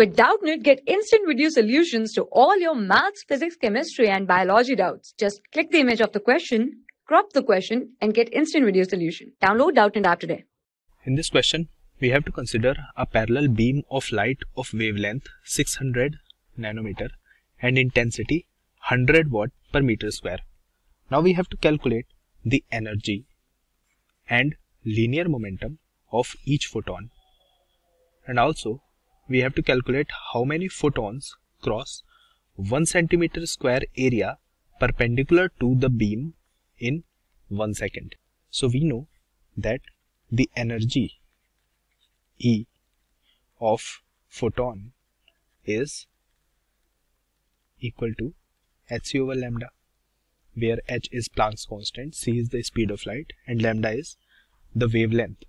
With Doubtnut, get instant video solutions to all your maths, physics, chemistry, and biology doubts. Just click the image of the question, crop the question, and get instant video solution. Download Doubtnut app today. In this question, we have to consider a parallel beam of light of wavelength 600 nanometer and intensity 100 watt per meter square. Now we have to calculate the energy and linear momentum of each photon and also we have to calculate how many photons cross 1 centimeter square area perpendicular to the beam in 1 second. So we know that the energy E of photon is equal to hc over lambda where h is Planck's constant, c is the speed of light and lambda is the wavelength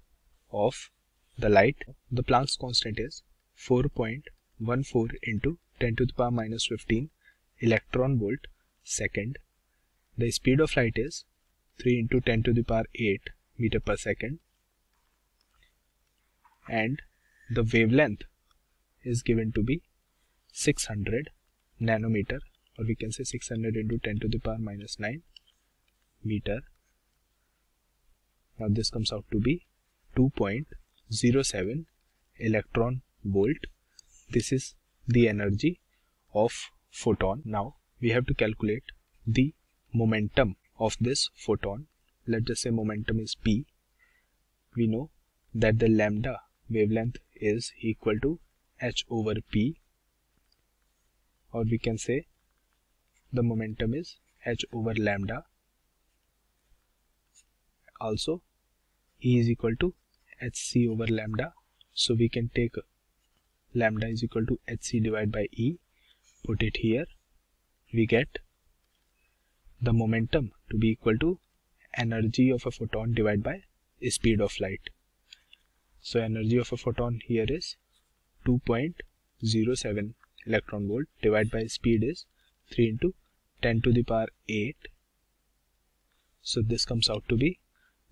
of the light. The Planck's constant is 4.14 into 10 to the power minus 15 electron volt second. The speed of light is 3 into 10 to the power 8 meter per second and the wavelength is given to be 600 nanometer or we can say 600 into 10 to the power minus 9 meter now this comes out to be 2.07 electron volt. This is the energy of photon. Now we have to calculate the momentum of this photon. Let's say momentum is p. We know that the lambda wavelength is equal to h over p. Or we can say the momentum is h over lambda. Also e is equal to hc over lambda. So we can take lambda is equal to hc divided by e. Put it here. We get the momentum to be equal to energy of a photon divided by speed of light. So energy of a photon here is 2.07 electron volt divided by speed is 3 into 10 to the power 8 so this comes out to be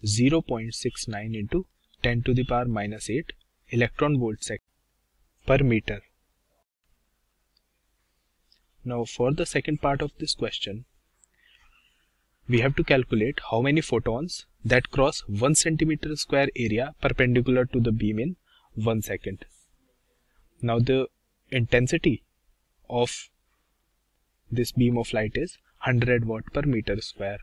0.69 into 10 to the power minus 8 electron volt second per meter. Now for the second part of this question, we have to calculate how many photons that cross 1 centimeter square area perpendicular to the beam in 1 second. Now the intensity of this beam of light is 100 watt per meter square.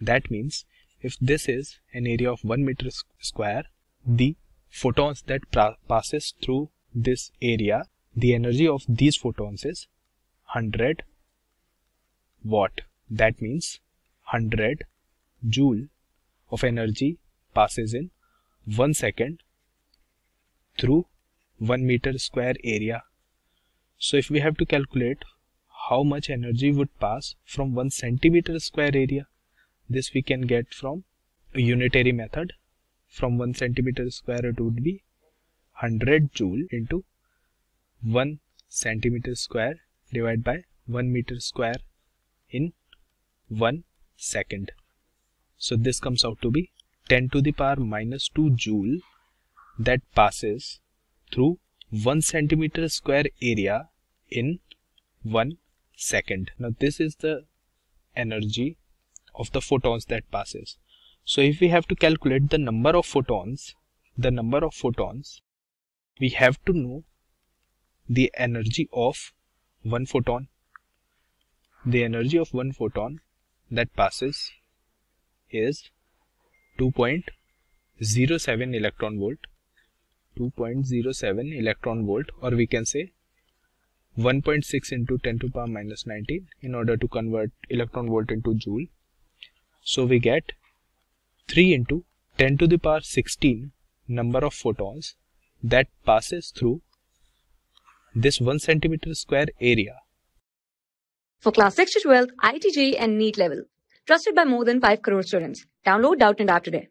That means if this is an area of 1 meter square, the photons that passes through this area, the energy of these photons is 100 watt. That means 100 joule of energy passes in 1 second through 1 meter square area. So if we have to calculate how much energy would pass from 1 centimeter square area, this we can get from a unitary method. From 1 centimeter square it would be 100 joule into 1 centimeter square divided by 1 meter square in 1 second. So this comes out to be 10 to the power minus 2 joule that passes through 1 centimeter square area in 1 second. Now this is the energy of the photons that passes. So if we have to calculate the number of photons, the number of photons we have to know the energy of one photon. The energy of one photon that passes is 2.07 electron volt 2.07 electron volt or we can say 1.6 into 10 to the power minus 19 in order to convert electron volt into joule so we get 3 into 10 to the power 16 number of photons that passes through this 1 centimeter square area. For class 6 to 12, IIT JEE and NEET level. Trusted by more than 5 crore students. Download Doubtnut App today.